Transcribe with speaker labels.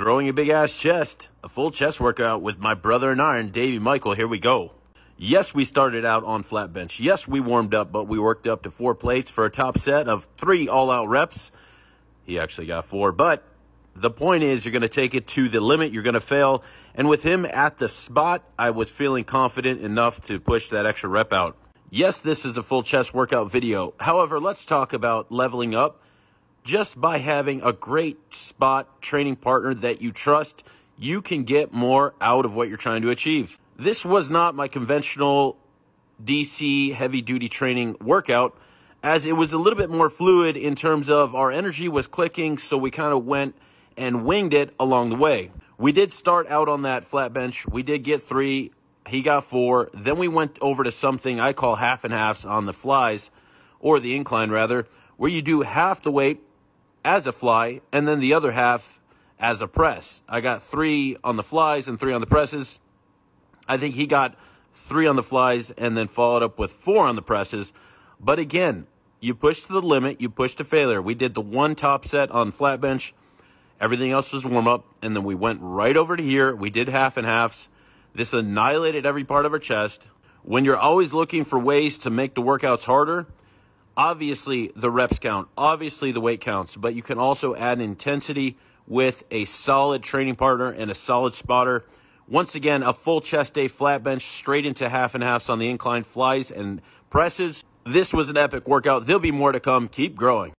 Speaker 1: growing a big ass chest. A full chest workout with my brother in iron, Davy Michael. Here we go. Yes, we started out on flat bench. Yes, we warmed up, but we worked up to four plates for a top set of three all out reps. He actually got four, but the point is you're going to take it to the limit. You're going to fail. And with him at the spot, I was feeling confident enough to push that extra rep out. Yes, this is a full chest workout video. However, let's talk about leveling up just by having a great spot training partner that you trust, you can get more out of what you're trying to achieve. This was not my conventional DC heavy duty training workout, as it was a little bit more fluid in terms of our energy was clicking, so we kind of went and winged it along the way. We did start out on that flat bench. We did get three. He got four. Then we went over to something I call half and halves on the flies, or the incline rather, where you do half the weight as a fly and then the other half as a press. I got three on the flies and three on the presses. I think he got three on the flies and then followed up with four on the presses. But again, you push to the limit, you push to failure. We did the one top set on flat bench. Everything else was warm up. And then we went right over to here. We did half and halves. This annihilated every part of our chest. When you're always looking for ways to make the workouts harder, obviously the reps count, obviously the weight counts, but you can also add intensity with a solid training partner and a solid spotter. Once again, a full chest day flat bench straight into half and halves on the incline flies and presses. This was an epic workout. There'll be more to come. Keep growing.